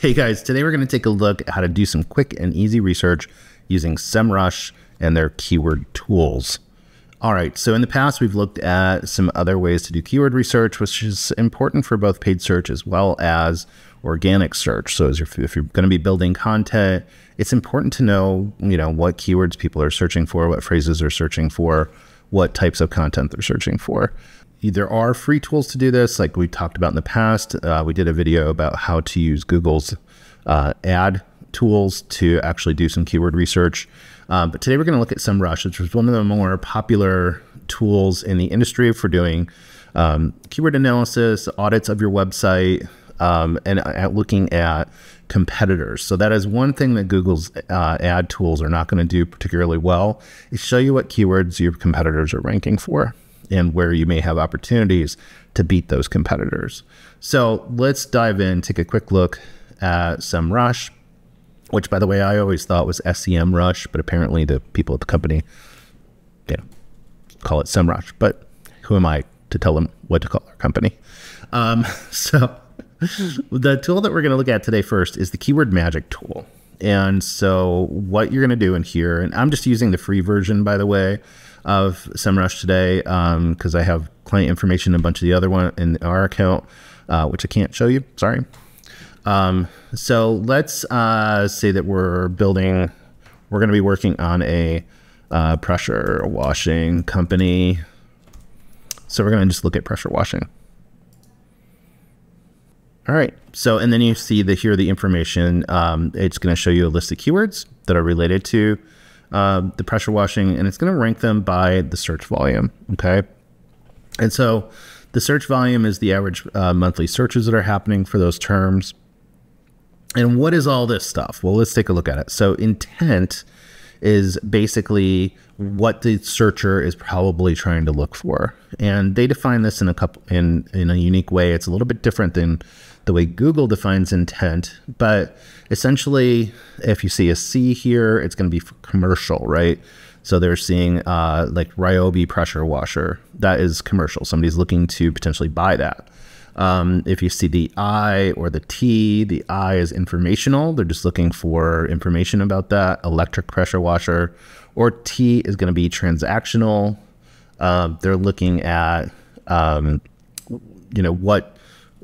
Hey guys, today we're going to take a look at how to do some quick and easy research using SEMrush and their keyword tools. All right, so in the past, we've looked at some other ways to do keyword research, which is important for both paid search as well as organic search. So if you're going to be building content, it's important to know, you know, what keywords people are searching for, what phrases they're searching for, what types of content they're searching for. There are free tools to do this, like we talked about in the past. Uh, we did a video about how to use Google's uh, ad tools to actually do some keyword research. Um, but today we're going to look at SEMrush, which is one of the more popular tools in the industry for doing um, keyword analysis, audits of your website, um, and at looking at competitors. So that is one thing that Google's uh, ad tools are not going to do particularly well is show you what keywords your competitors are ranking for and where you may have opportunities to beat those competitors. So let's dive in, take a quick look at SEMrush, which by the way I always thought was SEM Rush, but apparently the people at the company, you know, call it SEMrush. But who am I to tell them what to call our company? Um, so the tool that we're going to look at today first is the Keyword Magic tool. And so what you're going to do in here, and I'm just using the free version, by the way, of SEMrush today because um, I have client information and a bunch of the other one in our account, uh, which I can't show you. Sorry. Um, so let's uh, say that we're building, we're going to be working on a uh, pressure washing company. So we're going to just look at pressure washing. All right. So, and then you see the here the information. Um, it's going to show you a list of keywords that are related to uh, the pressure washing, and it's going to rank them by the search volume. Okay. And so the search volume is the average uh, monthly searches that are happening for those terms. And what is all this stuff? Well, let's take a look at it. So, intent is basically what the searcher is probably trying to look for. And they define this in a couple in in a unique way. It's a little bit different than the way Google defines intent, but essentially if you see a C here, it's going to be commercial, right? So they're seeing uh, like Ryobi pressure washer. That is commercial. Somebody's looking to potentially buy that. Um, if you see the I or the T, the I is informational. They're just looking for information about that electric pressure washer. Or T is going to be transactional. Uh, they're looking at, um, you know, what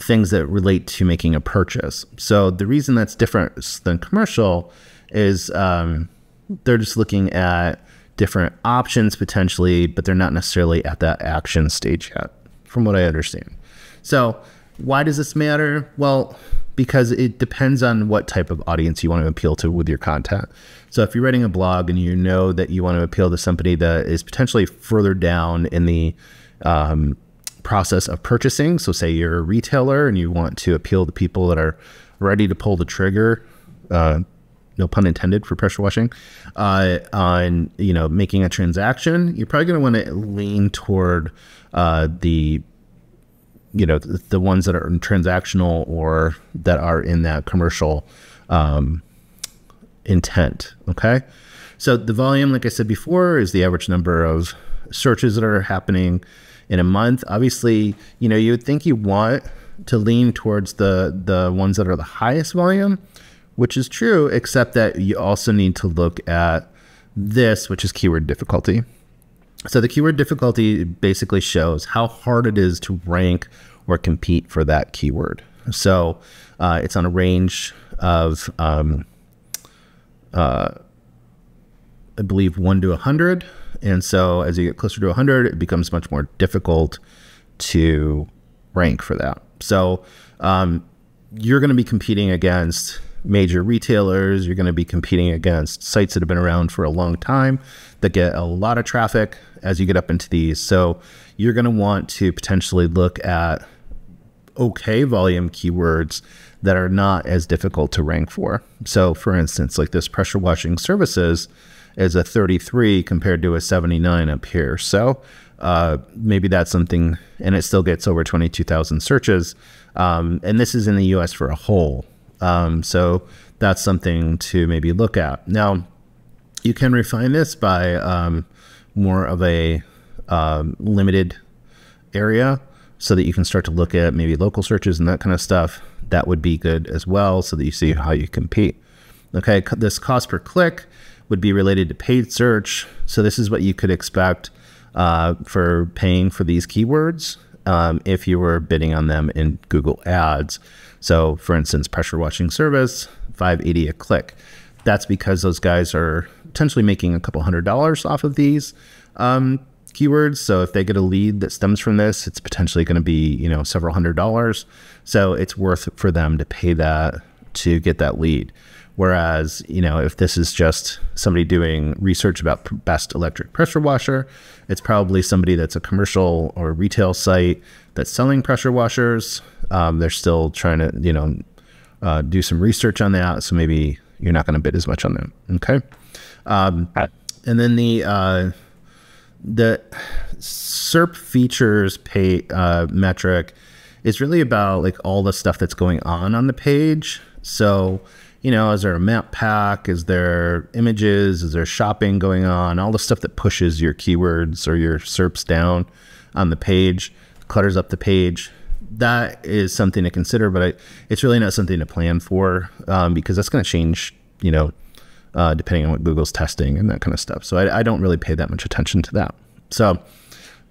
things that relate to making a purchase. So the reason that's different than commercial is um, they're just looking at different options potentially, but they're not necessarily at that action stage yet, from what I understand. So, why does this matter? Well, because it depends on what type of audience you want to appeal to with your content. So, if you're writing a blog and you know that you want to appeal to somebody that is potentially further down in the um, process of purchasing, so say you're a retailer and you want to appeal to people that are ready to pull the trigger. Uh, no pun intended for pressure washing uh, on you know making a transaction you're probably going to want to lean toward uh, the you know the, the, ones that are transactional or that are in that commercial um, intent okay so the volume like i said before is the average number of searches that are happening in a month obviously you know you would think you want to lean towards the the ones that are the highest volume which is true except that you also need to look at this which is keyword difficulty so the keyword difficulty basically shows how hard it is to rank or compete for that keyword. So uh, it's on a range of, um, uh, I believe, 1 to 100. And so as you get closer to 100, it becomes much more difficult to rank for that. So um, you're going to be competing against major retailers. You're going to be competing against sites that have been around for a long time that get a lot of traffic as you get up into these. So you're going to want to potentially look at okay volume keywords that are not as difficult to rank for. So for instance, like this pressure washing services is a 33 compared to a 79 up here. So uh, maybe that's something, and it still gets over 22,000 searches. Um, and this is in the US for a whole. Um, so that's something to maybe look at. Now, you can refine this by um, more of a um, limited area so that you can start to look at maybe local searches and that kind of stuff. that would be good as well so that you see how you compete. Okay, this cost per click would be related to paid search. So this is what you could expect uh, for paying for these keywords um, if you were bidding on them in Google Ads. So, for instance, pressure washing service, 580 a click. That's because those guys are potentially making a couple hundred dollars off of these um, keywords. So if they get a lead that stems from this, it's potentially going to be you know several hundred dollars. So it's worth for them to pay that to get that lead. Whereas, you know, if this is just somebody doing research about best electric pressure washer, it's probably somebody that's a commercial or retail site that's selling pressure washers. Um, they're still trying to, you know, uh, do some research on that. So maybe you're not going to bid as much on them. Okay. Um, and then the uh, the SERP features pay uh, metric is really about like all the stuff that's going on on the page. So you know, is there a map pack? Is there images? Is there shopping going on? All the stuff that pushes your keywords or your SERPs down on the page, clutters up the page. That is something to consider, but I, it's really not something to plan for um, because that's going to change, you know, uh, depending on what Google's testing and that kind of stuff. So I, I don't really pay that much attention to that. So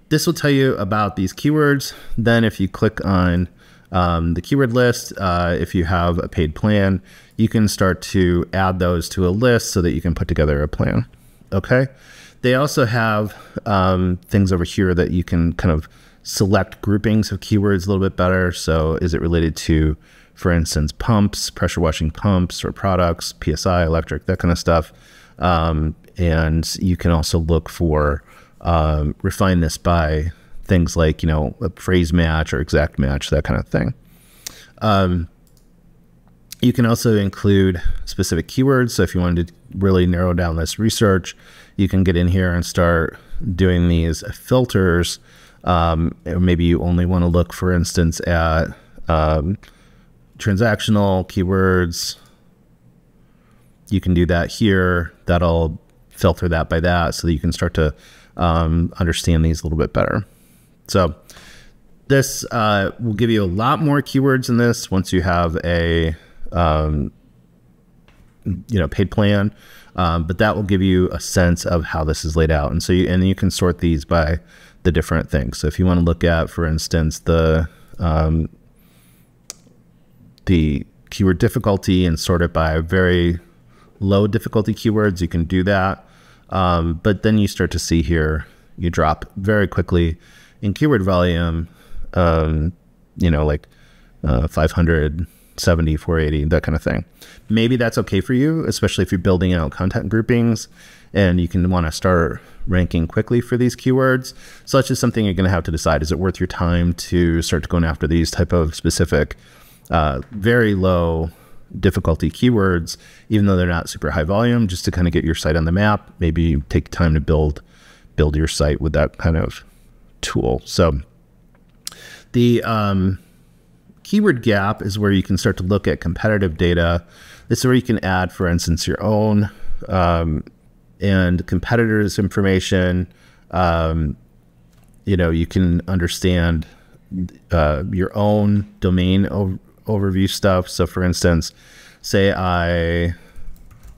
this will tell you about these keywords. Then if you click on um, the keyword list, uh, if you have a paid plan, you can start to add those to a list so that you can put together a plan. Okay. They also have um, things over here that you can kind of select groupings of keywords a little bit better. So is it related to, for instance, pumps, pressure washing pumps or products, PSI, electric, that kind of stuff. Um, and you can also look for, um, refine this by things like, you know, a phrase match or exact match, that kind of thing. Um, you can also include specific keywords. So if you wanted to really narrow down this research, you can get in here and start doing these filters. Um, or maybe you only want to look, for instance, at um, transactional keywords. You can do that here. That'll filter that by that so that you can start to um, understand these a little bit better. So this uh, will give you a lot more keywords in this once you have a um, you know paid plan. Um, but that will give you a sense of how this is laid out, and so you and you can sort these by the different things. So if you want to look at, for instance, the um, the keyword difficulty and sort it by very low difficulty keywords, you can do that. Um, but then you start to see here, you drop very quickly in keyword volume, um, you know, like uh, 570, 480, that kind of thing. Maybe that's okay for you, especially if you're building out content groupings and you can want to start ranking quickly for these keywords. So that's just something you're going to have to decide. Is it worth your time to start going after these type of specific, uh, very low difficulty keywords, even though they're not super high volume, just to kind of get your site on the map. Maybe take time to build build your site with that kind of tool. So the um, keyword gap is where you can start to look at competitive data. This is where you can add, for instance, your own um, and competitors' information. Um, you know, you can understand uh, your own domain ov- overview stuff. So, for instance, say I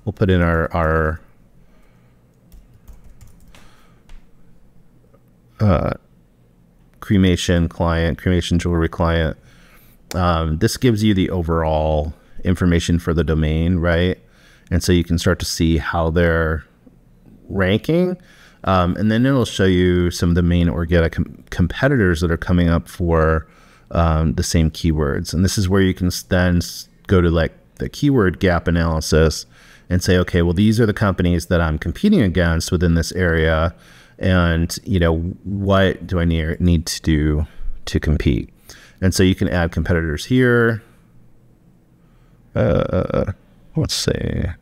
we'll put in our our uh, cremation client, cremation jewelry client. Um, this gives you the overall information for the domain, right? And so you can start to see how they're ranking. Um, and then it'll show you some of the main organic com- competitors that are coming up for um, the same keywords. And this is where you can then go to like the keyword gap analysis and say, okay, well, these are the companies that I'm competing against within this area and you know what do I need need to do to compete. And so you can add competitors here. Uh, let's say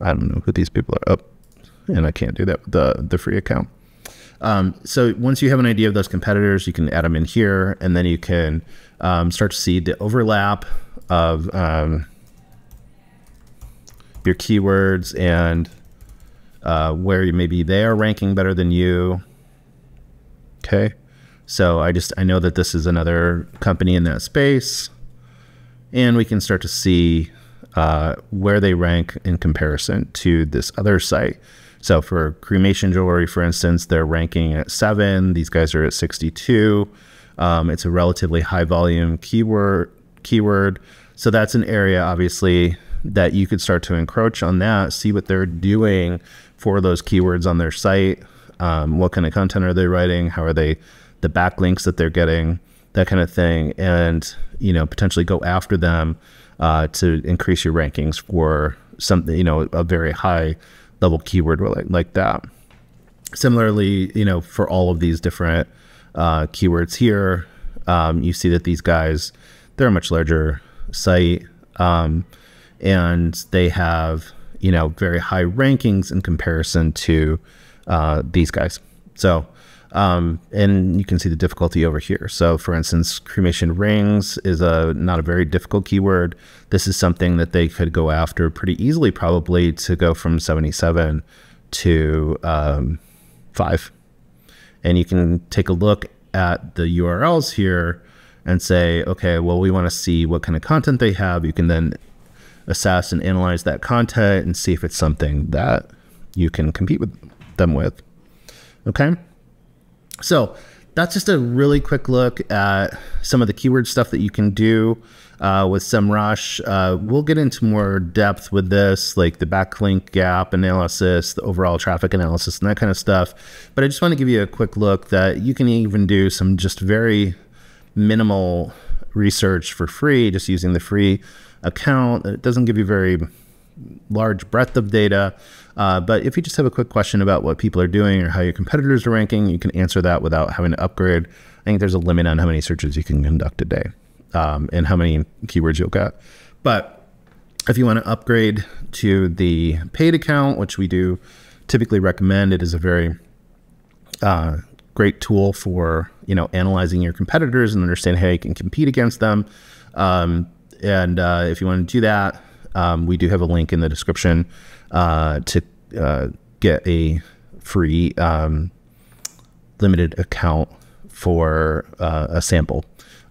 I don't know who these people are up, oh, and I can't do that with the the free account. Um, so once you have an idea of those competitors, you can add them in here, and then you can um, start to see the overlap of um, your keywords and uh, where maybe they are ranking better than you. Okay. So I just, I know that this is another company in that space. and we can start to see uh, where they rank in comparison to this other site. So for cremation jewelry, for instance, they're ranking at seven. These guys are at 62. Um, it's a relatively high volume keyword. Keyword. So that's an area, obviously, that you could start to encroach on that. See what they're doing for those keywords on their site. Um, what kind of content are they writing? How are they? The backlinks that they're getting, that kind of thing, and you know potentially go after them uh, to increase your rankings for something you know a very high level keyword like like that. Similarly, you know, for all of these different uh, keywords here, um, you see that these guys, they're a much larger site um, and they have, you know, very high rankings in comparison to uh, these guys. So, um, and you can see the difficulty over here. So for instance, cremation rings is a not a very difficult keyword. This is something that they could go after pretty easily, probably to go from 77 to um, 5. And you can take a look at the URLs here and say, okay, well, we want to see what kind of content they have. You can then assess and analyze that content and see if it's something that you can compete with them with. Okay. So that's just a really quick look at some of the keyword stuff that you can do uh, with SEMrush. Uh, we'll get into more depth with this, like the backlink gap analysis, the overall traffic analysis, and that kind of stuff. But I just want to give you a quick look that you can even do some just very minimal research for free, just using the free account. It doesn't give you very large breadth of data. Uh, but if you just have a quick question about what people are doing or how your competitors are ranking, you can answer that without having to upgrade. I think there's a limit on how many searches you can conduct a day um, and how many keywords you'll get. But if you want to upgrade to the paid account, which we do typically recommend, it is a very uh, great tool for you know analyzing your competitors and understanding how you can compete against them. Um, and uh, if you want to do that, um, we do have a link in the description uh, to uh, get a free um, limited account for uh, a sample.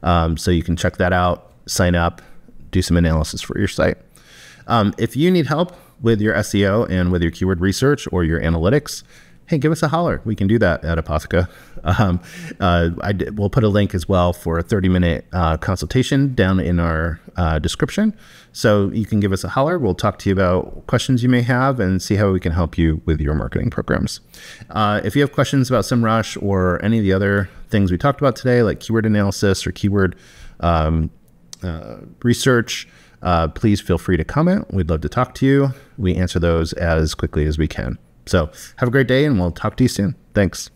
Um, so you can check that out, sign up, do some analysis for your site. Um, if you need help with your SEO and with your keyword research or your analytics, hey, give us a holler. We can do that at Apotheca. Um, uh, I d- we'll put a link as well for a 30 minute uh, consultation down in our uh, description. So you can give us a holler. We'll talk to you about questions you may have and see how we can help you with your marketing programs. Uh, if you have questions about SEMrush or any of the other things we talked about today, like keyword analysis or keyword um, uh, research, uh, please feel free to comment. We'd love to talk to you. We answer those as quickly as we can. So have a great day and we'll talk to you soon. Thanks.